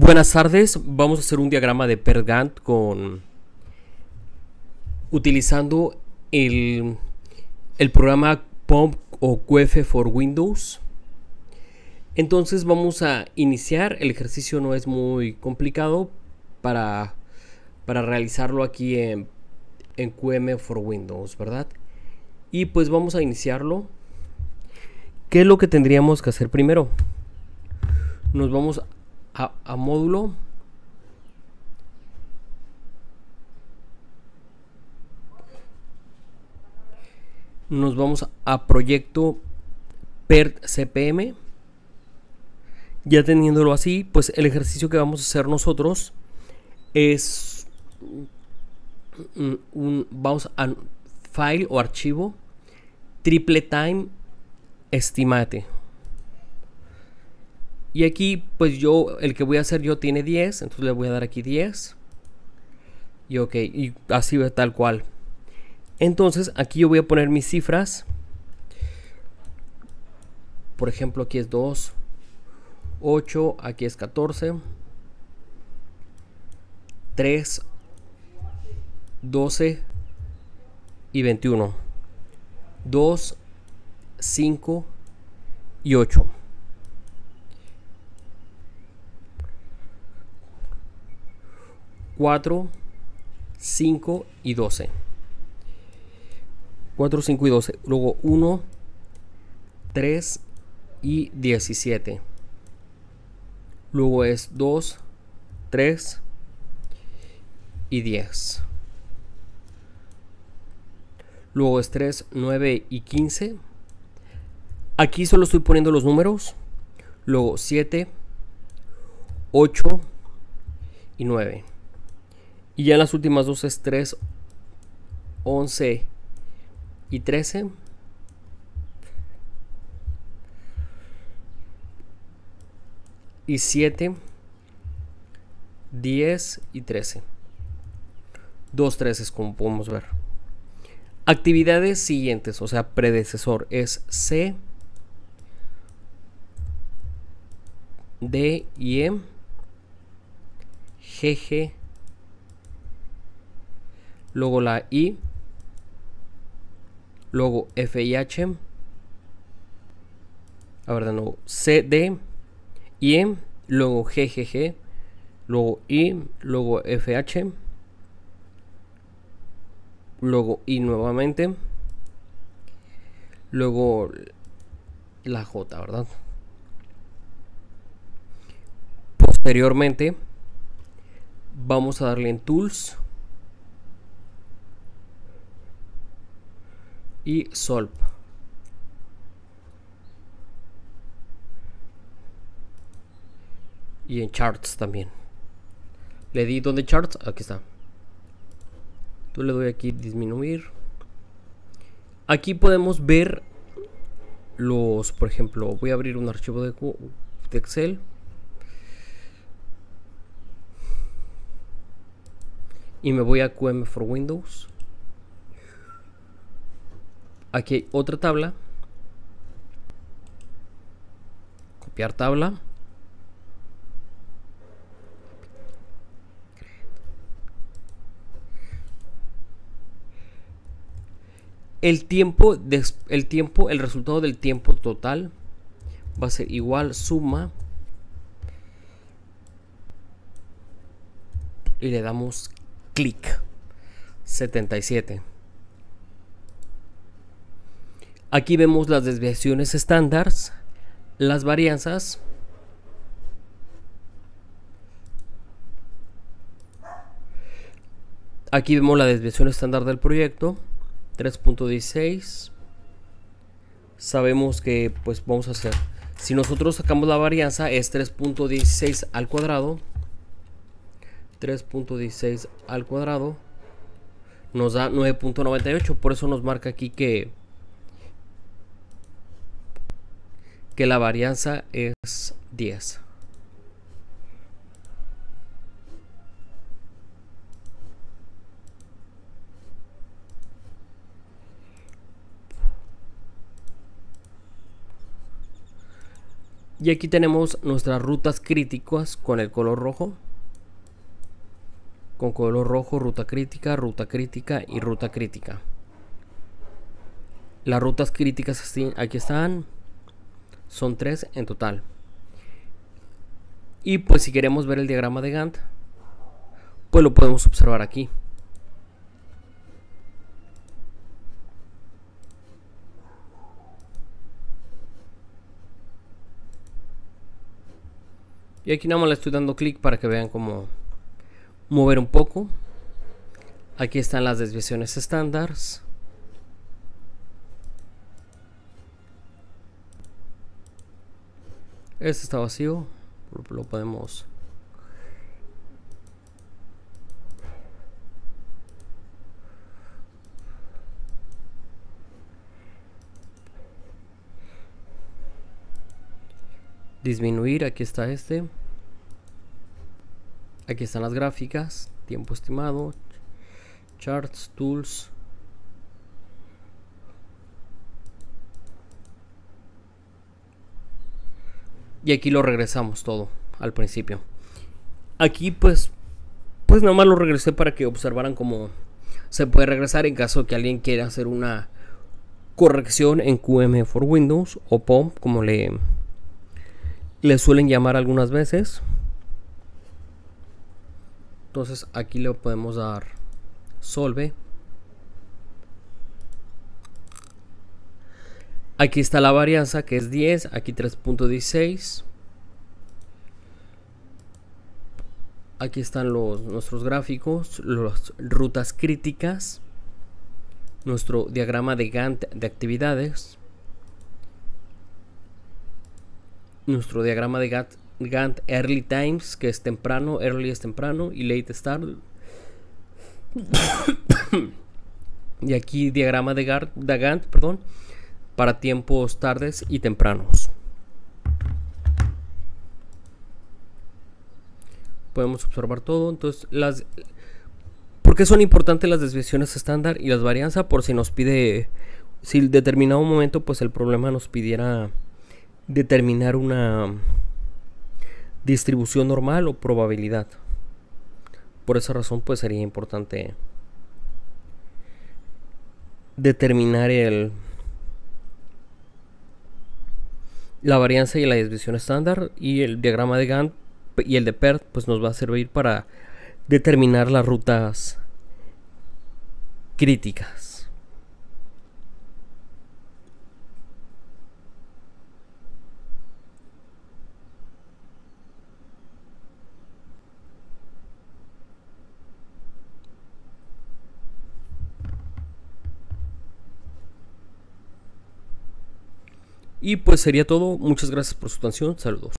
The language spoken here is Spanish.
Buenas tardes, vamos a hacer un diagrama de Pergant con utilizando el, el programa POMP o QF for Windows. Entonces vamos a iniciar, el ejercicio no es muy complicado para, para realizarlo aquí en, en QM for Windows, ¿verdad? Y pues vamos a iniciarlo. ¿Qué es lo que tendríamos que hacer primero? Nos vamos a, módulo. Nos vamos a proyecto PERT CPM ya teniéndolo así pues el ejercicio que vamos a hacer nosotros es un, vamos a file o archivo triple time estimate y aquí, pues yo, el que voy a hacer yo tiene 10, entonces le voy a dar aquí 10. Y ok, y así va tal cual. Entonces, aquí yo voy a poner mis cifras. Por ejemplo, aquí es 2, 8, aquí es 14, 3, 12 y 21. 2, 5 y 8. 4, 5 y 12. 4, 5 y 12. Luego 1, 3 y 17. Luego es 2, 3 y 10. Luego es 3, 9 y 15. Aquí solo estoy poniendo los números. Luego 7, 8 y 9. Y ya en las últimas dos es 3, 11 y 13. Y 7, 10 y 13. Dos 13 como podemos ver. Actividades siguientes, o sea, predecesor es C, D y E, GG, luego la I, luego FIH, a ver de nuevo, CD, IE, luego GGG, luego I, luego FH, luego I nuevamente, luego la J, ¿verdad? Posteriormente, vamos a darle en Tools, y Solp. Y en Charts también. Le di donde Charts, aquí está. Tú le doy aquí disminuir. Aquí podemos ver los, por ejemplo, voy a abrir un archivo de, de Excel. Y me voy a QM for Windows. Aquí hay otra tabla. Copiar tabla. El tiempo, el tiempo, el resultado del tiempo total va a ser igual suma y le damos clic 77 Aquí vemos las desviaciones estándar, las varianzas. Aquí vemos la desviación estándar del proyecto, 3.16. Sabemos que pues vamos a hacer, si nosotros sacamos la varianza es 3.16 al cuadrado. 3.16 al cuadrado nos da 9.98, por eso nos marca aquí que que la varianza es 10. Y aquí tenemos nuestras rutas críticas con el color rojo. Con color rojo, ruta crítica, ruta crítica y ruta crítica. Las rutas críticas aquí están. Son tres en total. Y pues si queremos ver el diagrama de Gantt, pues lo podemos observar aquí. Y aquí nada más le estoy dando clic para que vean cómo mover un poco. Aquí están las desviaciones estándares. Este está vacío. Lo podemos disminuir, aquí está este. Aquí están las gráficas, tiempo estimado, charts, tools. Y aquí lo regresamos todo al principio. Aquí pues pues nada más lo regresé para que observaran cómo se puede regresar en caso que alguien quiera hacer una corrección en QM for Windows o POM como le le suelen llamar algunas veces. Entonces aquí le podemos dar solve. Aquí está la varianza que es 10, aquí 3.16. Aquí están los, nuestros gráficos, las rutas críticas, nuestro diagrama de Gantt de actividades. nuestro diagrama de Gantt, Early Times, que es temprano, Early es temprano y Late Start. y aquí diagrama de, Gantt, perdón, para tiempos tardes y tempranos. Podemos observar todo. Entonces, las. ¿Por qué son importantes las desviaciones estándar y las varianzas? Por si nos pide. Si en determinado momento, pues el problema nos pidiera determinar una distribución normal o probabilidad. Por esa razón pues sería importante determinar el la varianza y la desviación estándar y el diagrama de Gantt y el de PERT pues nos va a servir para determinar las rutas críticas. Y pues sería todo. Muchas gracias por su atención. Saludos.